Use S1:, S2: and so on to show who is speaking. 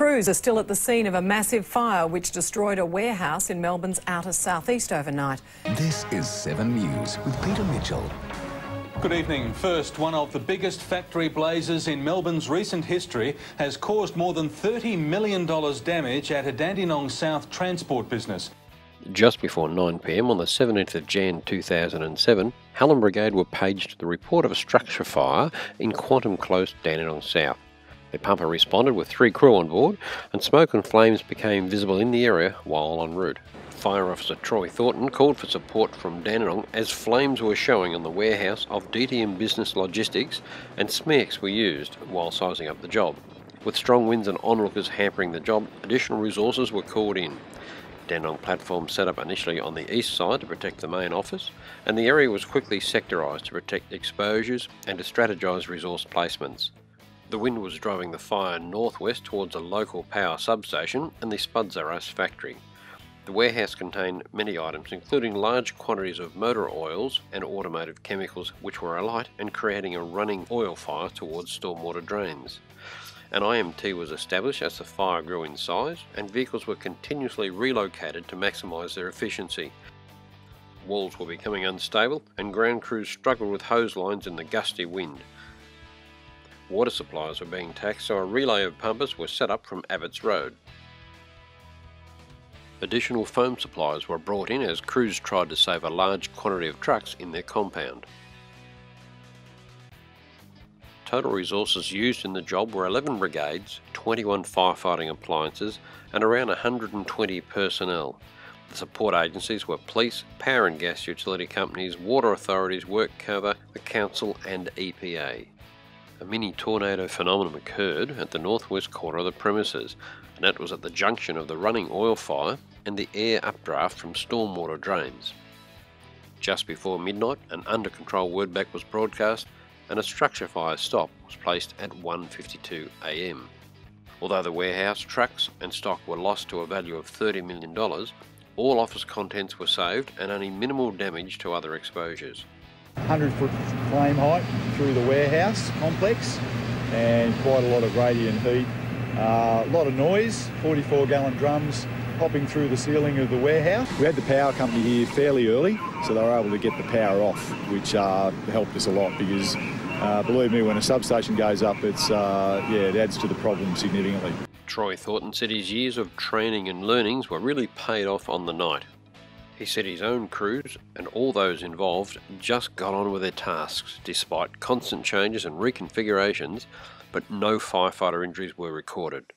S1: Crews are still at the scene of a massive fire which destroyed a warehouse in Melbourne's outer southeast overnight.
S2: This is 7 News with Peter Mitchell.
S3: Good evening. First, one of the biggest factory blazes in Melbourne's recent history has caused more than $30 million damage at a Dandenong South transport business.
S4: Just before 9pm on the 17th of Jan 2007, Hallam Brigade were paged the report of a structure fire in Quantum Close, Dandenong South. The pumper responded with three crew on board, and smoke and flames became visible in the area while en route. Fire Officer Troy Thornton called for support from Dandenong as flames were showing on the warehouse of DTM Business Logistics and SMEX were used while sizing up the job. With strong winds and onlookers hampering the job, additional resources were called in. Dandenong platform set up initially on the east side to protect the main office, and the area was quickly sectorised to protect exposures and to strategise resource placements. The wind was driving the fire northwest towards a local power substation and the Us factory. The warehouse contained many items, including large quantities of motor oils and automotive chemicals, which were alight and creating a running oil fire towards stormwater drains. An IMT was established as the fire grew in size, and vehicles were continuously relocated to maximise their efficiency. Walls were becoming unstable, and ground crews struggled with hose lines in the gusty wind. Water supplies were being taxed, so a relay of pumpers were set up from Abbotts Road. Additional foam supplies were brought in as crews tried to save a large quantity of trucks in their compound. Total resources used in the job were 11 brigades, 21 firefighting appliances and around 120 personnel. The support agencies were police, power and gas utility companies, water authorities, WorkCover, the council and EPA. A mini tornado phenomenon occurred at the northwest corner of the premises, and that was at the junction of the running oil fire and the air updraft from stormwater drains. Just before midnight, an under control wordback was broadcast and a structure fire stop was placed at 1.52 am. Although the warehouse, trucks and stock were lost to a value of $30 million, all office contents were saved and only minimal damage to other exposures.
S5: 100 foot flame height through the warehouse complex and quite a lot of radiant heat. Uh, a lot of noise, 44 gallon drums popping through the ceiling of the warehouse. We had the power company here fairly early, so they were able to get the power off, which uh, helped us a lot because uh, believe me, when a substation goes up, it's uh, yeah, it adds to the problem significantly.
S4: Troy Thornton said his years of training and learnings were really paid off on the night. He said his own crews and all those involved just got on with their tasks despite constant changes and reconfigurations, but no firefighter injuries were recorded.